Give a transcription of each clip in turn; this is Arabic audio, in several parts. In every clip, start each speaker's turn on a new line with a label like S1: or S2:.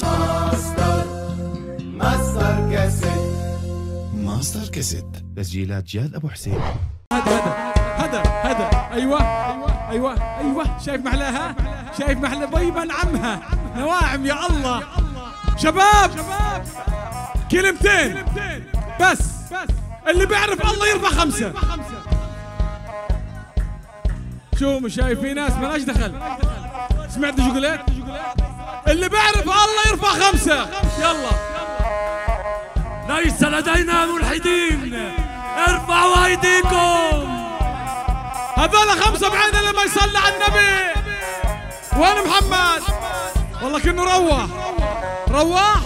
S1: ماستر ماستر كاسيت.
S2: ماستر كاسيت. تسجيلات جاد أبو حسين.
S3: هذا هذا هذا أيوه أيوه أيوه. أيوه شايف محلاها شايف محلى بيبا نعمها. نواعم يا الله. شباب كلمتين. بس اللي بيعرف الله يرفع خمسة. شو مش شايف في ناس ملاش دخل. سمعت شو قلت؟ اللي بيعرف الله يرفع خمسة. يلا.
S4: ليس لدينا ملحدين. ارفعوا أيديكم.
S3: هذول خمسة بعين لما يصلي على النبي. وين محمد؟ والله كأنه روح. روح؟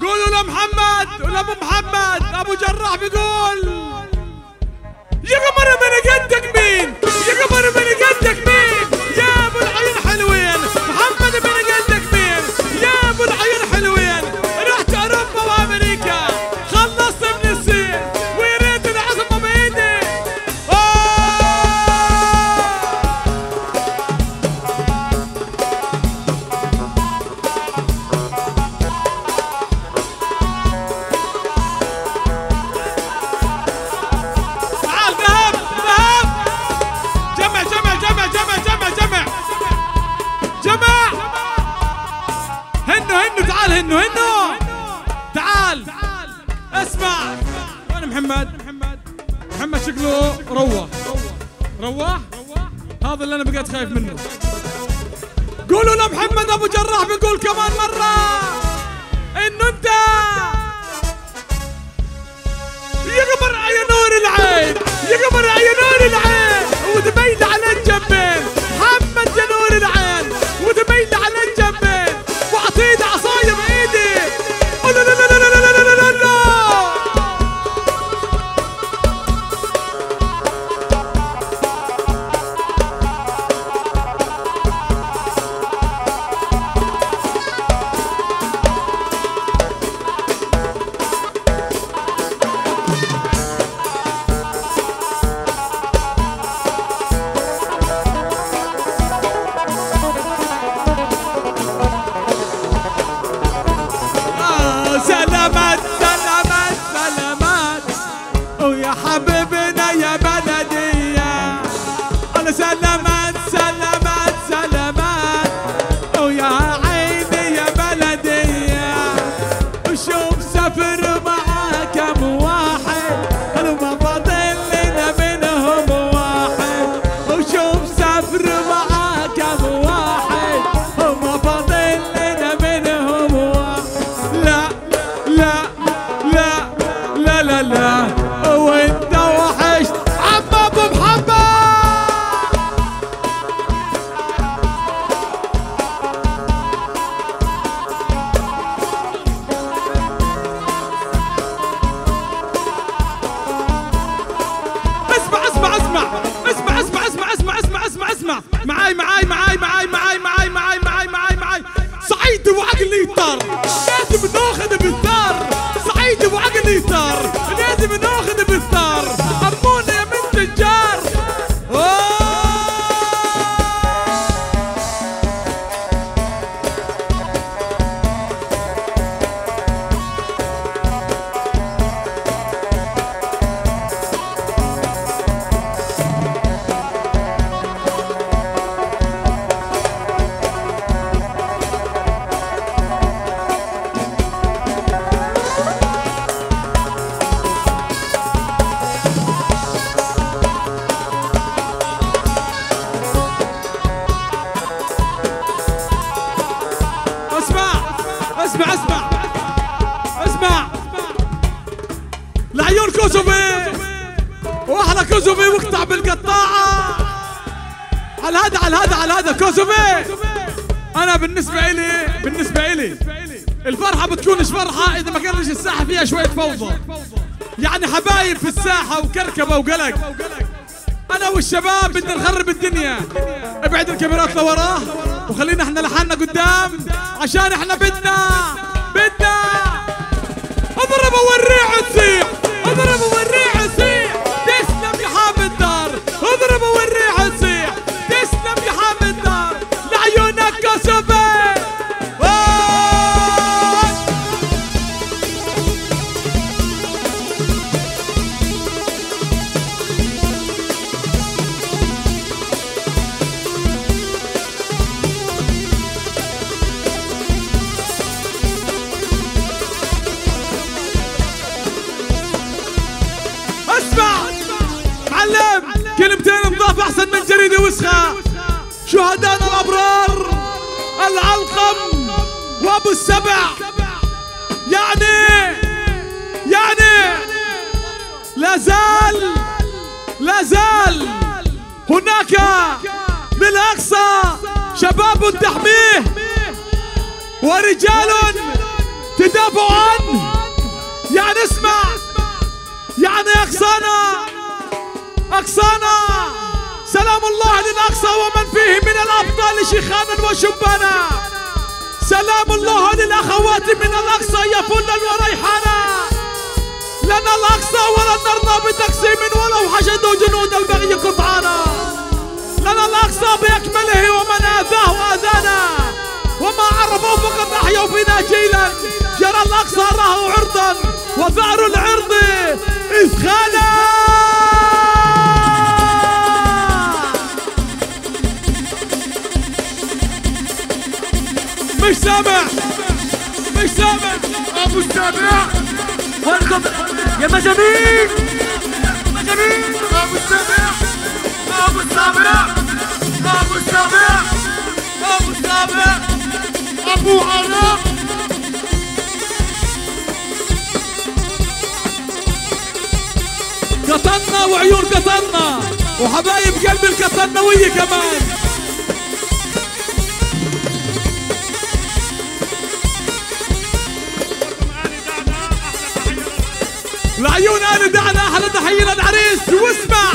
S3: قولوا لمحمد ولابو محمد. أبو جراح بيقول يا قمر من قدك مين؟ يا قمر من قدك مين؟ شكله روح. روح؟ هذا اللي أنا بقيت خايف منه. قولوا لمحمد أبو جراح بيقول كمان مرة. إنه أنت. يا نور العين. يا نور العين. لا لا لا لا. وانت كوسوفي واحلى كوسوفي واقطع بالقطاعة. على هذا على هذا على هذا كوسوفي أنا بالنسبة الي بالنسبة إلي الفرحة بتكونش فرحة؟ إذا ما كانش الساحة فيها شوية فوضى. يعني حبايب في الساحة وكركبة وقلق. أنا والشباب بدنا نخرب الدنيا. ابعد الكاميرات لوراه وخلينا إحنا لحالنا قدام. عشان إحنا بدنا. العلقم وأبو السبع. يعني يعني لا زال لا زال هناك للأقصى شباب تحميه ورجال تدافع عنه يعني اسمع يعني أقصانا أقصانا سلام الله للأقصى ومن فيه من الأبطال شيخانا وشبانا. سلام الله للأخوات من الأقصى يفلن وريحانا لنا الأقصى ولن نرضى بتقسيم ولو حشدوا جنود البغي قطعانا. لنا الأقصى بأكمله ومن آذاه وآذانا. وما عرفوا فقد أحيوا فينا جيلا. جرى الأقصى راه عرضا وثأر العرض إذ خانا. مش سامع. مش سامع.
S1: أبو السابع
S4: وانكم يا مجانين. مجانين
S1: أبو السابع أبو السابع أبو السابع أبو السابع أبو علاء
S3: قطنا وعيون قطنا وحبايب قلب القطنوية كمان. تحية للعريس واسمع.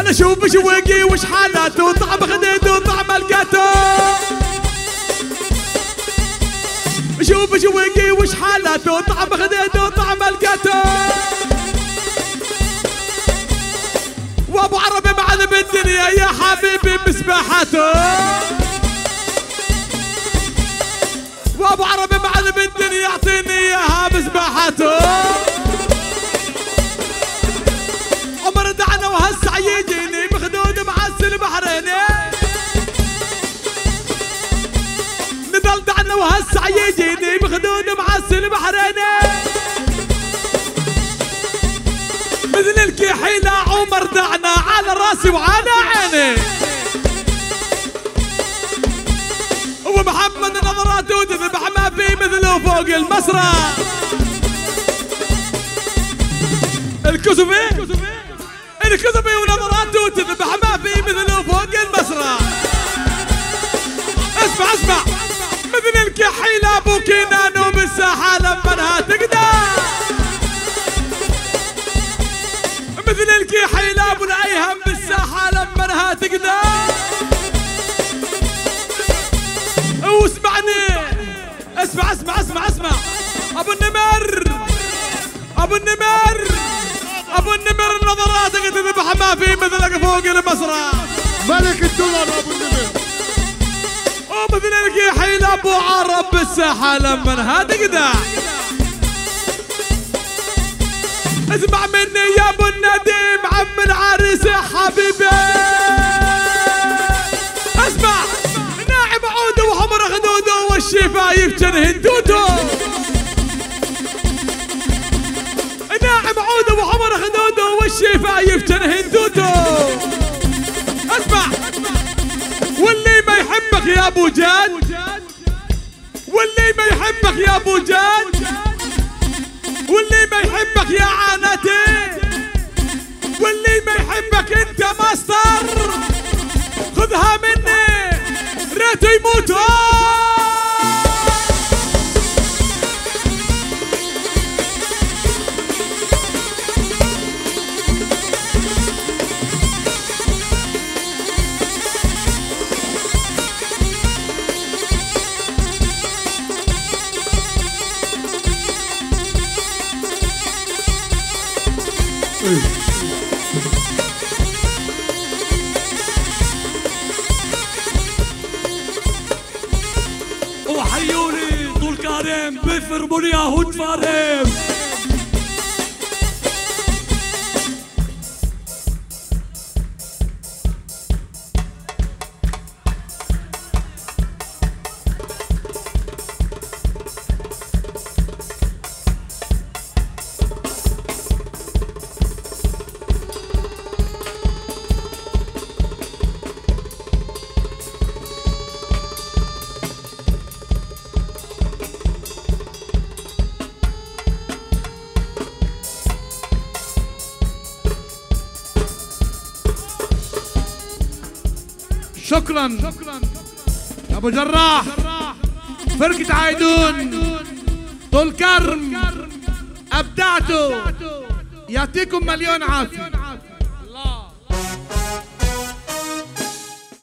S3: أنا شوف شوقي وش حالاته طعم خديته وطعم ألقاته. شوف شوقي وش حالاته طعم خديته وطعم ألقاته. وأبو عربي معنا بالدنيا يا حبيبي مسبحته وأبو عربي معنا بالدنيا يعطيني إياها مسبحته يجيني مخدود معسل بحريني مثل الكحيلة عمر دعنا على راسي وعلى عيني. ومحمد نظراته تذبح ما في مثله فوق المسرح. الكسبي الكسبي ونظراته تذبح ما في مثله فوق المسرح. ابو كينانو بالساحة لما تقدر. مثل الكحيلة أبو الأيهم بالساحة لما تقدر. واسمعني. اسمع اسمع اسمع اسمع. أبو النمر أبو النمر أبو النمر نظراتك تذبح ما في مثلك فوق المسرح.
S1: ملك الدولار أبو النمر.
S3: ومثل الكحيلة أبو عرب بالساحة لما انها تقدر اسمع مني يا أبو النديم عم العريس أبو جاد واللي ما يحبك يا أبو جاد واللي ما يحبك يا عانتي. واللي ما يحبك أنت ماستر. خذها مني. ريته يموت
S4: for money, I hunt for him.
S1: شكرا. أبو جراح. فرقة عايدون طول كرم. ابدعتوا يعطيكم مليون عافية.